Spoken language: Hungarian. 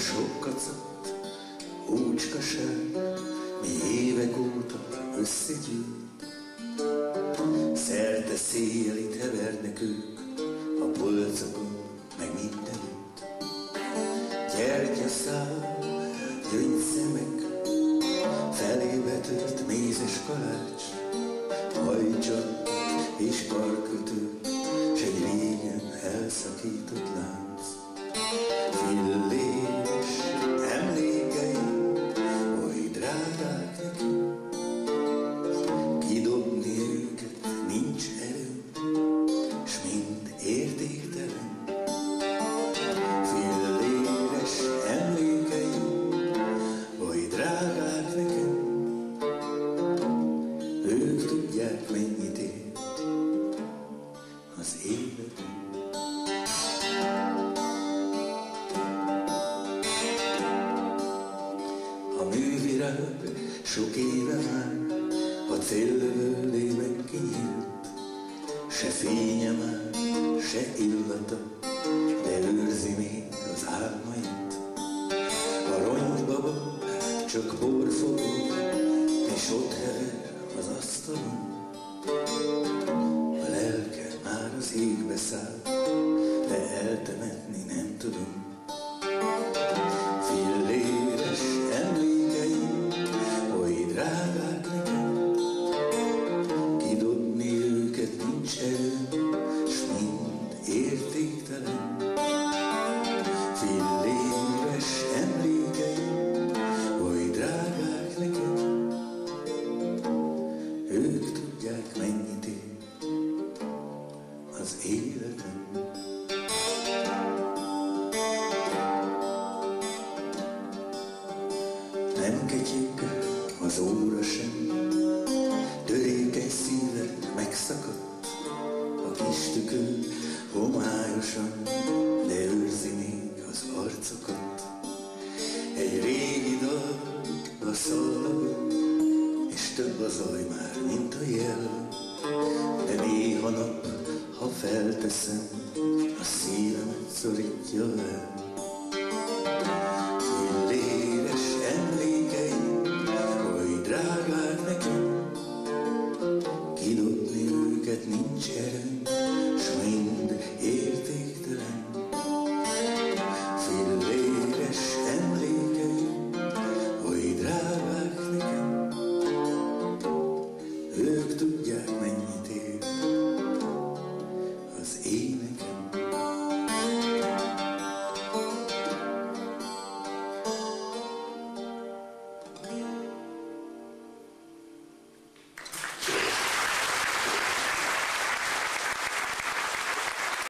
sok kacat, úcskaság, mi évek óta összegyűlt. Szerte szélit hevernek ők a polcokon, meg mindenütt. Gyertyaszál, gyöngyszemek, felébe tört mézes kalács, A művirág sok éve már a céllövőlében kinyílt, se fénye már, se illata, eltemetni nem tudom. Nem ketyeg az óra sem, törékeny szívet megszakadt, a kis tükör homályosan, de őrzi még az arcokat. Egy régi dal a szallagot, és több az zaj már, mint a jel, de néha nap, ha felteszem, a szívemet szorítja el. Filléres emlék, Sikerünk, s mind értéktelen.